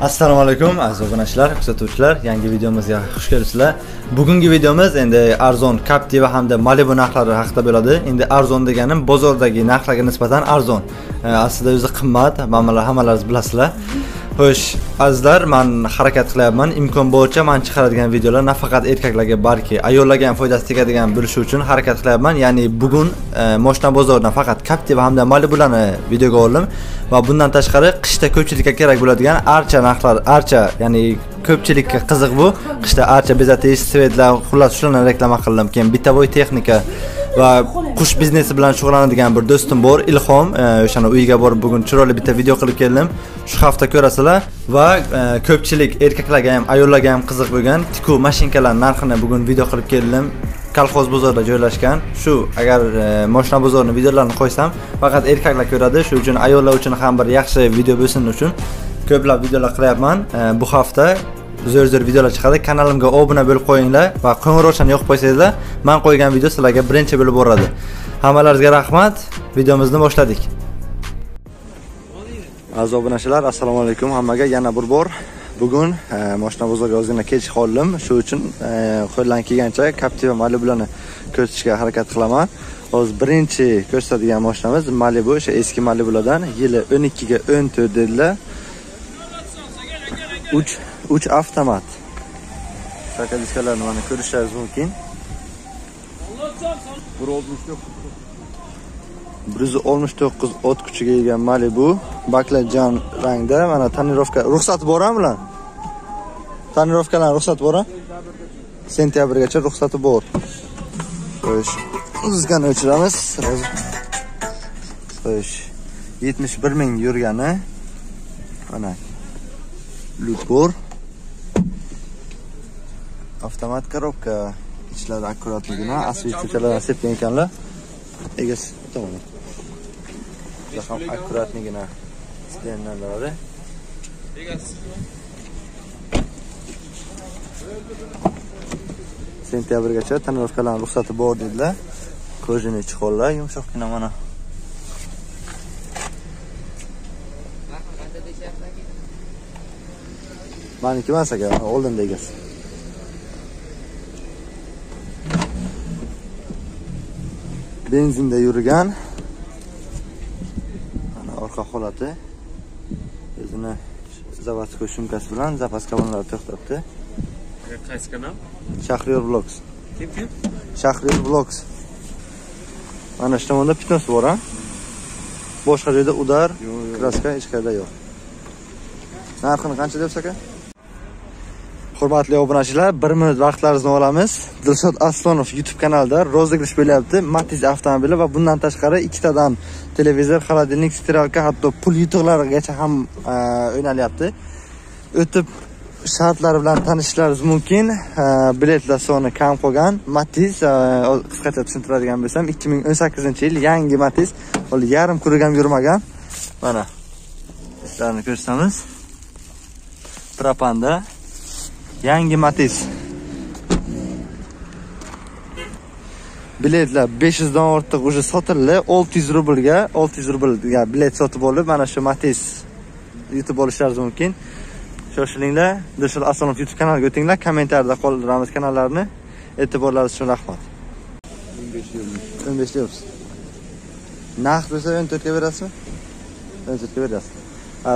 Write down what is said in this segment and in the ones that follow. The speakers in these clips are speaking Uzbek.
assalomu alaykum aziz obunachilar kuzatuvchilar. Yangi videomizga xush kelibsizlar. Bugungi videomiz endi arzon captiva hamda malibu narxlari haqida bo'ladi. Endi arzon deganim bozordagi narxlarga nisbatan arzon. Aslida o'zi qimmat hammalar hammalaringiz bilasizlar. Xo'sh azizlar man harakat qilyapman imkon bo'yicha man chiqaradigan videolar nafaqat erkaklarga balki ayollarga ham foydasi tegadigan bo'lishi uchun harakat qilyapman ya'ni bugun e, moshina bozoridan faqat captiva hamda malibularni videoga oldim va bundan tashqari qishda ko'pchilikka kerak bo'ladigan archa narxlar archa ya'ni ko'pchilikka qiziq bu. Qishda archa bezatish svetlar xullas shularni reklama qildim. Keyin bitavoy texnika va qush biznesi bilan shug'ullanadigan bir do'stim bor ilhom. E, o'shani uyiga borib bugun chiroyli bitta video qilib keldim. Shu hafta ko'rasizlar. Va e, ko'pchilik erkaklarga ham ayollarga ham qiziq bo'lgan tikuv mashinkalar narxini bugun video qilib keldim. Kolxoz bozorida joylashgan. Shu agar e, moshina bozorini videolarini qo'ysam faqat erkaklar ko'radi. Shu uchun ayollar uchun ham bir yaxshi video bo'lsin uchun ko'plab videolar qilyapman. E, bu hafta zo'r zo'r videolar chiqadi kanalimga obuna bo'lib qo'yinglar va qo'ng'iroqchani yoqib qo'ysangizlar man qo'ygan video sizlarga birinchi bo'lib boradi. Hammalaringizga rahmat videomizni boshladik. Aziz obunachilar assalomu alaykum. Hammaga yana bir bor. Bugun e, moshina bozoriga ozgina kech qoldim. Shu uchun e, qo'ldan kelgancha captiva malibularni ko'rsatishga harakat qilaman. Hozir birinchi ko'rsatadigan moshinamiz malibu o'sha eski malibulardan yili 12 ga 14 dedilar. 3 3 avtomat. Shaka diskalarni mana ko'rishingiz mumkin. Bir yuz oltmish to'qqiz ot kuchiga ega malibu baklajan rangda. Mana tonirovka ruxsati bormi bular tonirovkalarni ruxsati bormi sentyabrgacha ruxsati bor. Xo'sh uzgani o'chiramiz. Сразу xo'sh yetmish bir ming yurgani. Mana lyuk bor avtomat korobka ichlari akkuratligini осветителlardan sepgan ekanlar. Egasi tomon juda ham akkuratligini stendalari sentyabrgacha tonirovkalarni ruxsati bor dedilar. Kojini chexollar yumshoqqina mana. Maniki emas aka oldinda egasi. Benzinda yurgan. Mana orqa holati. O'zini заводской sumkasi bilan zapas kolonlari to'xtatdi. Qaysi kanal? shahriyor vlogs Kim kim? shahriyor vlogs mana shu tomonda pitnos bor a boshqa joyda udar kraska hech qayerda yo'q. Narxini qancha deyapsiz aka hurmatli obunachilar bir minut vaqtlaringizni olamiz. Dilshod aslonov youtube kanalida rozыгрыш bo'lyapti. Matiz avtomobili va bundan tashqari ikkitadan televizor холодильник stiralka hatto pul yutuqlarigacha ham e, o'ynalyapti o'tib shartlari bilan tanishishlaringiz mumkin. E, biletlar soni kam qolgan. Matiz e, qisqacha tushuntiradigan bo'lsam 2018 yil yangi matiz. Hali yarim kurig ham yurmagan. Mana ishlarini ko'rsatamiz. Propanda yangi matiz biletlar 500 dan ortiq уже sotildi. 600 rublga 600 rublga bilet sotib olib mana shu matiz yutib olishlaringiz mumkin. Shoshilinglar dilshod asonov youtube kanaliga o'tinglar kommentariyada qoldiramiz kanallarni. E'tiborlaringiz uchun rahmat. 15 deyapsiz naqd bo'lsa 14 ga berasizmi? 14 ga berasiz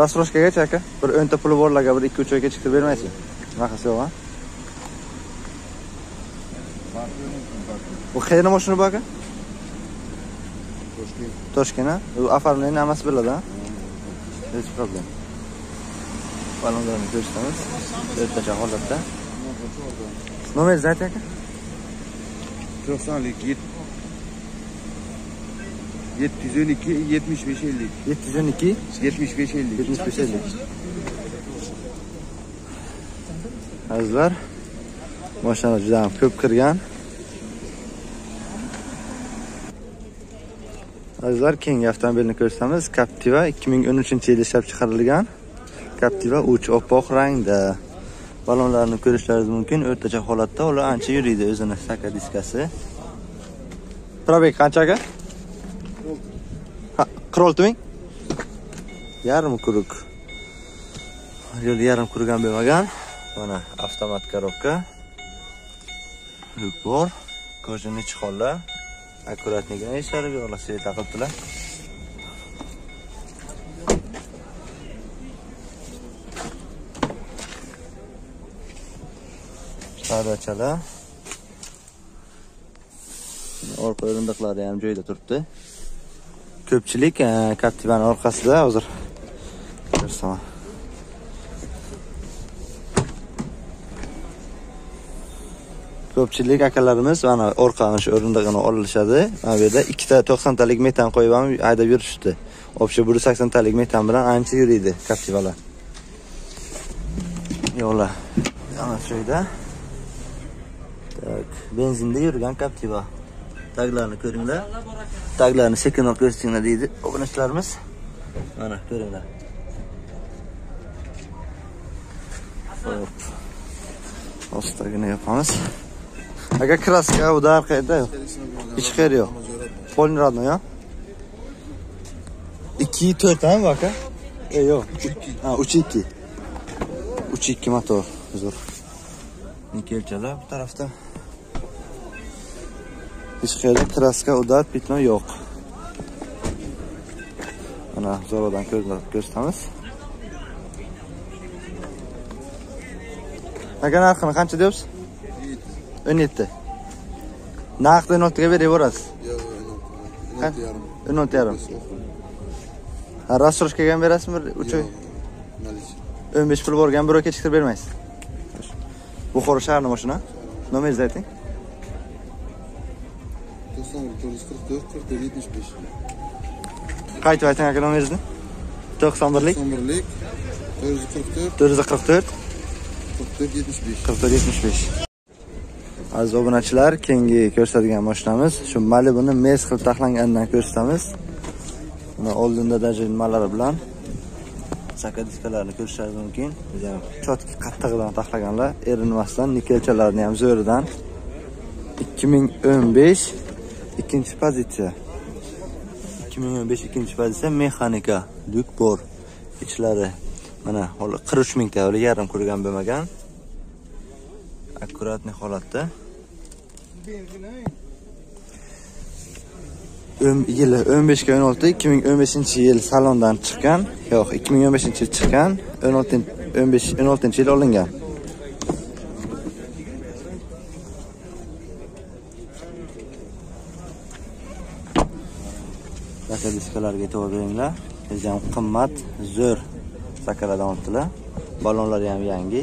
рассрочкagacha aka bir 10 ta puli borlarga bir 2-3 oyga chiqarib bermaysizmi bunaqasi yo'q a bu qayerda mashina bu aka toshkent a u оформление hammasi bo'ladi a hech problem. Balonlarni ko'rsatamiz o'rtacha holatda nomeringizni ayting aka to'qsonlik yetti yuz o'n ikki yetmish besh ellik 712 yetmish besh ellik 75 ellik azizlar mashinalar juda ham ko'p kirgan. Azizlar keyingi avtomobilni ko'rsatamiz. Captiva 2013 yil ishlab chiqarilgan captiva uch oppoq rangda. Balonlarni ko'rishlaringiz mumkin. O'rtacha holatda ular ancha yuriydi o'zini saka diskasi probek qancha aka? Qirq olti ming? Yarim kuruk yo'l yarim kurgan bo'lmagan. Mana avtomat коробка lyuk bor. Kojani chiqonlar akkuratnigina ishlari yo'qlar svet qilibdilar sadachalar orqa o'rindiqlari ham joyida turibdi. Ko'pchilik e, Captiva'ning orqasida hozir. Ko'rsataman ko'pchilik akalarimiz mana orqani shu o'rindig'ini olishadi mana bu yerda ikkita to'qsontalik metan qo'yib ham haydab yurishibdi общий bir yuz saksontalik metan bilan ancha yuriydi Captiva'lar yo'qlar ana shu yerda tak benzinda yurgan Captiva taglarni ko'ringlar taglarni sekinroq ko'rsatinglar deydi obunachilarimiz mana ko'ringlar Hop. ostagina yopamiz Aka kraska uдар qayerda? Yo'q hech qayerda yo'q. Полный родной a ikki to'rt ha bu aka yo'q. Ha uch ikki. Uch ikki motor. Zo'r. Nikelchalar bu tarafda. Hech qayerda kraska uдар bitma yo'q. Mana zo'rdan ko'rsatamiz. Aka narxini qancha deyapsiz Unite. Nacht en nog twee weer horas. Ja, en nog yarım. Ha, rastrojkaga berasizmi? 3 oy. 15 pul borgan bir oy kechiktirib bermaysiz. Buxoro shahrini mashina. Nomeringizni ayting. 94 44 75. Qaytib ayting aka nomeringizni. 91lik 91lik 444 444 44 75. 44 75. Aziz obunachilar keyingi ko'rsatadigan mashinamiz. Shu malibuni mes qilib taxlanganidan ko'rsatamiz. Mana oldinda даже nimalari bilan sakadiskalarni ko'rishingiz mumkin. Ham chotki qattig'idan taxlaganlar. Erinmasdan nikelchalarni ham zo'ridan. 2015 ikkinchi pozitsiya. 2015 ikkinchi pozitsiya mexanika lyuk bor. Ichlari mana hozir 43 mingta yarim ko'rgan bo'lmagan. Akkuratniy holatda O'n- yili 15 ga 16 2015 yil salondan chiqqan yo'q 2015 yil chiqqan 16 15 16 yil olingan Saka diskalarga e'tibor beringlar. Biz ham qimmat, zo'r sakalardan olibdilar. Ballonlari ham yangi.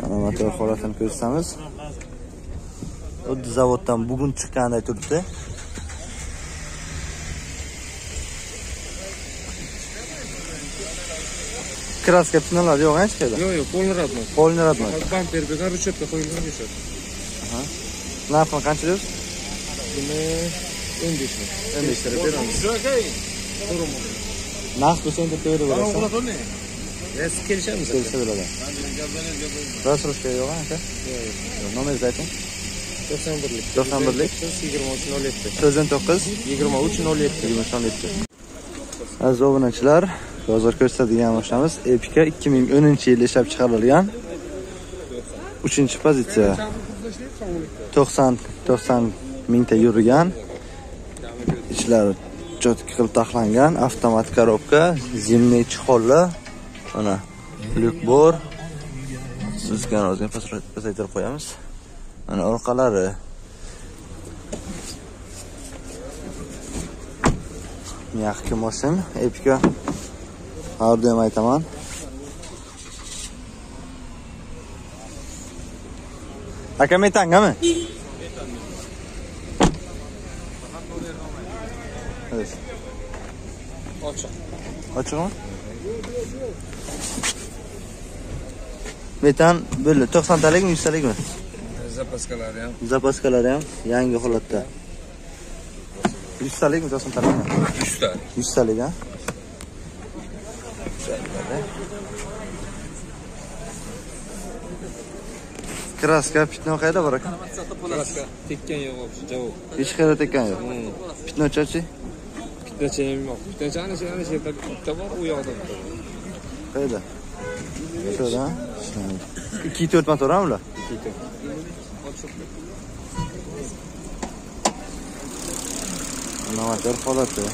Mana motor holatini ko'rsatamiz. Xuddi zavoddan bugun chiqqanday turibdi. Kraska pinalar yo'q hech qayerda. Yo'q, yo'q, полный родной. Polni radman. Bamper bilan ruchetka qo'yilgan eshak. Narxini qancha deysiz? Buni 15 ming. 15 lira beramiz. Narx bo'lsa endi beraverasiz. Biz kelishamiz. Kelsa bo'ladi. Rasulga yo'q aka? Yo'q. Nomeringizni ayting. 91lik. 91lik. 2307. 99 2307. 23 Aziz obunachilar, hozir ko'rsatadigan mashinamiz Epica 2010 yil ishlab chiqarilgan 3 pozitsiya. 90 90 mingta yurgan. Ichlari chotki qilib taxlangan, avtomat korobka, zimniy chiqonlar. Mana lyuk bor. Sizga ozgina pasaytirib qo'yamiz. Mana orqalari yaxshi mashina Epica har doim aytaman aka metangami Ochiq. Ochiqmi? Metan böyle 90 talikmi 100 talikmi? Zapaskalari ham Zapaskalari ham yangi holatda. 100 talikmi 90 talikmi? 100 ta. 100 talik ha? Kraska pitno qayerda bor ekan? Kraska tekkan yo'q вообще javob. Hech qayerda tekkan yo'q. Pitnochachi? Bittacha ham yo'q. Bittacha ana shu ana shu yerda bitta bor, u yoqda bitta. Qayerda? Shurada. 2-4 motorami ular? Bitta. Motor holati.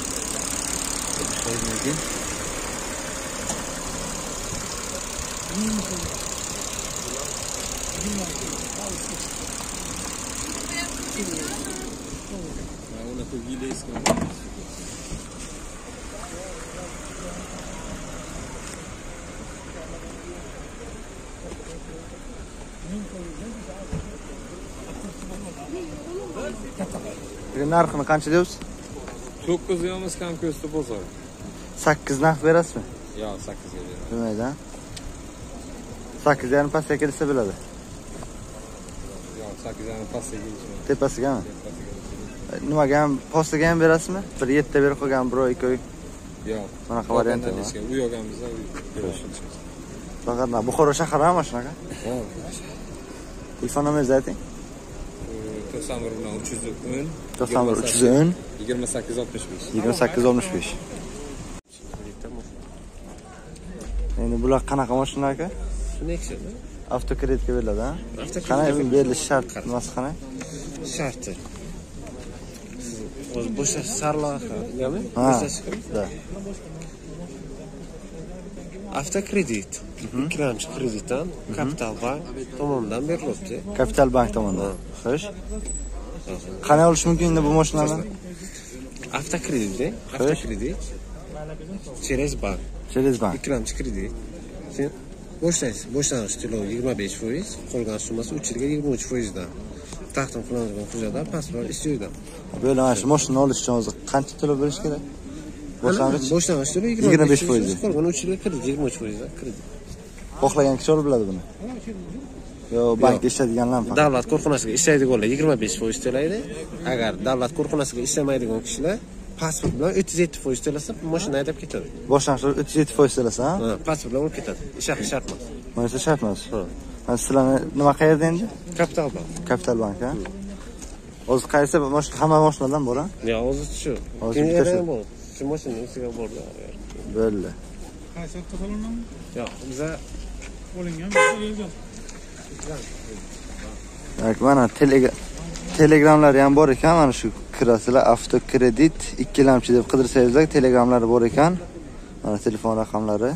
Mana unaqa vileyska. Bugun narxini qancha deyapsiz? 9 yo'miz kam ko'sti bozor. 8 narx berasizmi? Yo'q, 8 ga beraman. Bilmaydi? 8 yarim pastga kelsa bo'ladi. Yo'q, 8 ga pastga kelishmaydi. Tepasigami? Nimaga ham postaga ham berasizmi? Bir 7 ta berib qo'ygan biro ikki oy. Yo'q. Bunaqa variant yo'q. U yo'g'an biz berishimiz. Faqat Buxoro shaharami mana shunaqa? Telefon nomeringizni ayting. 91 bilan 310 91 310 28 65. 28 65. Endi bular qanaqa mashina aka? Nexa'da Avtokreditga beriladi? Avtokreditga Qanday berilish shart nimasi qanday? sharti. O'zi bo'shash. Bo'shashmi? Avtokredit. Ikkilamchi kreditdan Kapital bank tomonidan berilibdi. Kapital bank tomonidan. Xo'sh. Qanday olish mumkin endi bu mashinalarni? Avtokredit, avtokredit. Через bank. Через bank. Ikkilamchi kredit. Sen boshlaysiz. Boshlang'ich to'lov 25%, qolgan summasi 3 yilga 23% dan. Taqdim qilinadigan hujjatlar pasport ish joyidan. Böyle mana shu mashina olish uchun hozir qancha to'lov berish kerak? Boshlang'ich Boshlang'ich to'lov 25%. 25%, qolgan 3 yilga kredit 23% dan kredit. xohlagan kishi olib biladi buni. Yo, bankda ishlaydiganlar faqat. davlat korxonasiga ishlaydiganlar 25% to'laydi. Agar davlat korxonasiga ishlamaydigan kishilar pasport bilan 37% to'lasa mashina haydab ketadi. Boshlang'ich 37% to'lasa, ha? Ha, pasport bilan olib ketadi. Haqi shart emas. Mana shu shart emas. Sizlarni nima qayerda endi? Kapital bank. Kapital bank, ha? Hozir qaysi hamma mashinalardan bor, ha? Ya hozir shu. Hozir Keyin bittasi. Shu mashina ustiga bordi. Bo'ldi. Qaysi yoqqa solingan? Yo'q, biza Olingan. Mana telegramlari ham bor ekan, mana shu kirasizlar avtokredit ikkilamchi deb qidirsangizlar telegramlari bor ekan. Mana telefon raqamlari.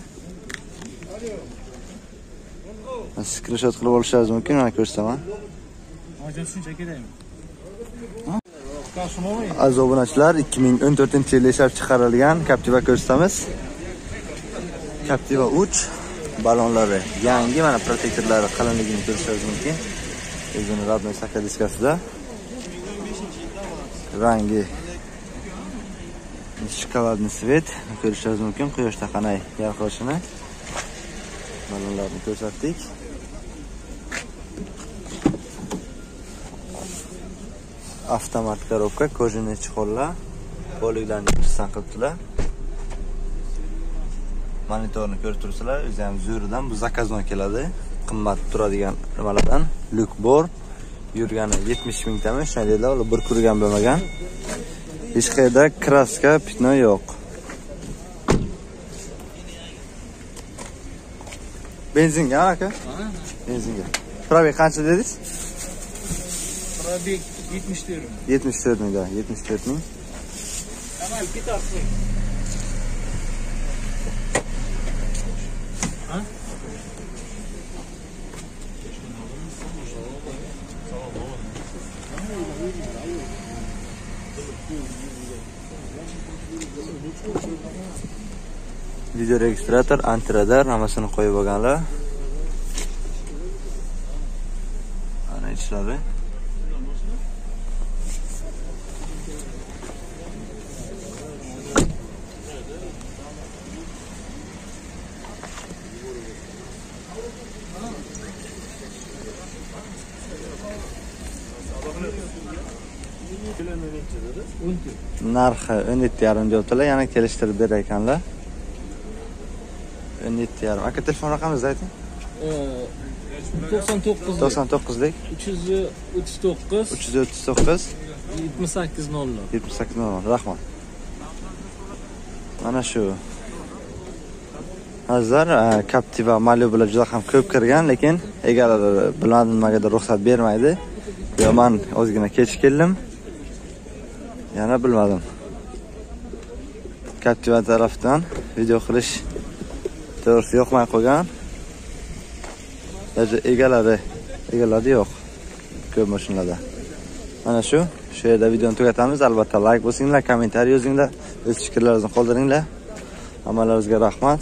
Skrinshot qilib olishingiz mumkin, mana ko'rsataman. Hojat shuncha kerakmi? Qarshimoqmi? Aziz obunachilar, 2014-yilda ishlab chiqarilgan Captiva ko'rsatamiz. Captiva 3 balonlari yangi, mana protektorlari qalinligini ko'rishingiz mumkin. O'zini radnoy saka diskasida. Rangi shokoladni svet ko'rishingiz mumkin. Quyoshda qanday yarqilishini. Balonlarni ko'rsatdik. Avtomat коробка, кожаные чехолlar, poliklarni ishdan qilibdilar. Monitorni ko'rib turibsizlar, o'zi ham zo'ridan bu zakazdan keladi. Qimmat turadigan nimalardan. Lyuk bor. Yurgani 70 mingtami, shunday dedilar, ular bir ko'rgan bo'lmagan. Hech qayerda kraska, pitno yo'q. Benzinga aka? Benzinga. Probeg qancha dedingiz? Probek 70 diyorum. 74 ming, da, 74 ming. Tamam git artık. Ha? video registrator antiradar hammasini qo'yib olganlar ana ichlari narxi 17,5 deyaptilar yana kelishtirib berar ekanlar. 17,5 aka telefon raqamingizni ayting. 99 99 lik 339 339 78 00 78 nol rahmat. Mana shu. Azizlar captiva malibular juda ham ko'p kirgan lekin egalari bilmadim nimagadir ruxsat bermaydi yo man ozgina kech keldim. Yana bilmadim. Captiva tarafdan video qilish to'g'risi yoqmay qolgan. Даже egalari egalari yo'q ko'p mashinalarda mana shu shu yerda videoni tugatamiz. Albatta layk bosinglar kommentariy yozinglar o'z fikrlaringizni qoldiringlar. Hammalaringizga rahmat.